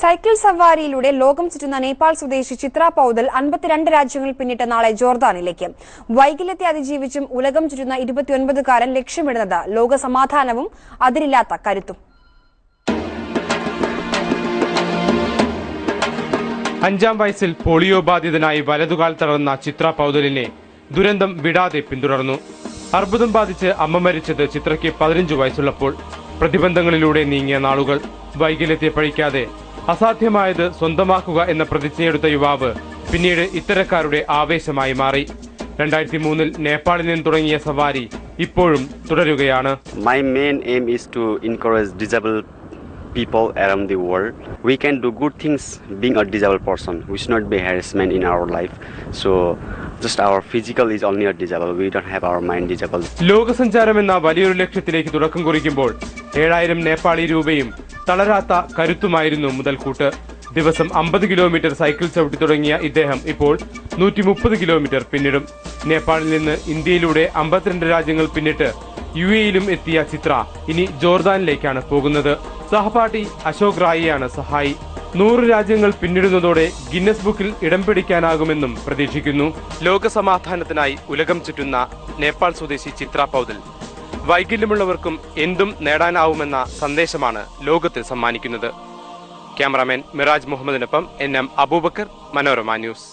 Cycle സവാരിയിലൂടെ ലോകം ചുറ്റുന്ന നേപ്പാൾ സ്വദേശി ചിത്ര പൌതൽ അൻപത്തിരണ്ട് രാജ്യങ്ങൾ പിന്നിട്ട് നാളെ ജോർദാനിലേക്ക്. വൈകല്യത്തെ അതിജീവിച്ചും ഉലകം ചുറ്റുന്ന ഇരുപത്തിയൊൻപതുകാരൻ ലക്ഷ്യമിടുന്നത് ലോക സമാധാനവും അതിരില്ലാത്ത കരുത്തും. അഞ്ചാം വയസ്സിൽ പോളിയോ ബാധിതനായി വലതുകാൽ തളർന്ന ചിത്ര പൗതലിനെ ദുരന്തം വിടാതെ പിന്തുടർന്നു. അർബുദം ബാധിച്ച് അമ്മ മരിച്ചത് ചിത്രയ്ക്ക് പതിനഞ്ചു വയസ്സുള്ളപ്പോൾ. പ്രതിബന്ധങ്ങളിലൂടെ നീങ്ങിയ നാളുകൾ വൈകല്യത്തെ പഴിക്കാതെ അസാധ്യമായത് സ്വന്തമാക്കുക എന്ന പ്രതിജ്ഞയെടുത്ത യുവാവ് പിന്നീട് ഇത്തരക്കാരുടെ ആവേശമായി മാറി രണ്ടായിരത്തി മൂന്നിൽ നേപ്പാളിൽ നിന്ന് തുടങ്ങിയ സവാരി ഇപ്പോഴും തുടരുകയാണ് My main aim is to encourage disabled people around the world. We can do good things being a disabled person. We should not be harassment in our life. So just our physical is only a disabled. We don't have our mind disabled. ലോകസഞ്ചാരം എന്ന വലിയൊരു ലക്ഷ്യത്തിലേക്ക് തുടക്കം കുറിക്കുമ്പോൾ ഏഴായിരം നേപ്പാളി രൂപയും തളരാത്ത കരുത്തുമായിരുന്നു മുതൽക്കൂട്ട്. ദിവസം അമ്പത് kilometre cycle ചവിട്ടി തുടങ്ങിയ ഇദ്ദേഹം ഇപ്പോൾ നൂറ്റി മുപ്പത് കിലോമീറ്റർ പിന്നിടും. നേപ്പാളിൽ നിന്ന് ഇന്ത്യയിലൂടെ അമ്പത്തിരണ്ട് രാജ്യങ്ങൾ പിന്നിട്ട് യു എയിലും എത്തിയ ചിത്ര ഇനി ജോർദാനിലേക്കാണ് പോകുന്നത്. സഹപാഠി അശോക് റായിയാണ് സഹായി. നൂറ് രാജ്യങ്ങൾ പിന്നിടുന്നതോടെ ഗിന്നസ് ബുക്കിൽ ഇടം പിടിക്കാനാകുമെന്നും പ്രതീക്ഷിക്കുന്നു. ലോകസമാധാനത്തിനായി ഉലകം ചുറ്റുന്ന നേപ്പാൾ സ്വദേശി ചിത്ര പൗതൽ. വൈകല്യമുള്ളവർക്കും എന്തും നേടാനാവുമെന്ന സന്ദേശമാണ് ലോകത്തിൽ സമ്മാനിക്കുന്നത്. Cameraman Miraj മുഹമ്മദിനൊപ്പം N M Aboobacker Manorama news.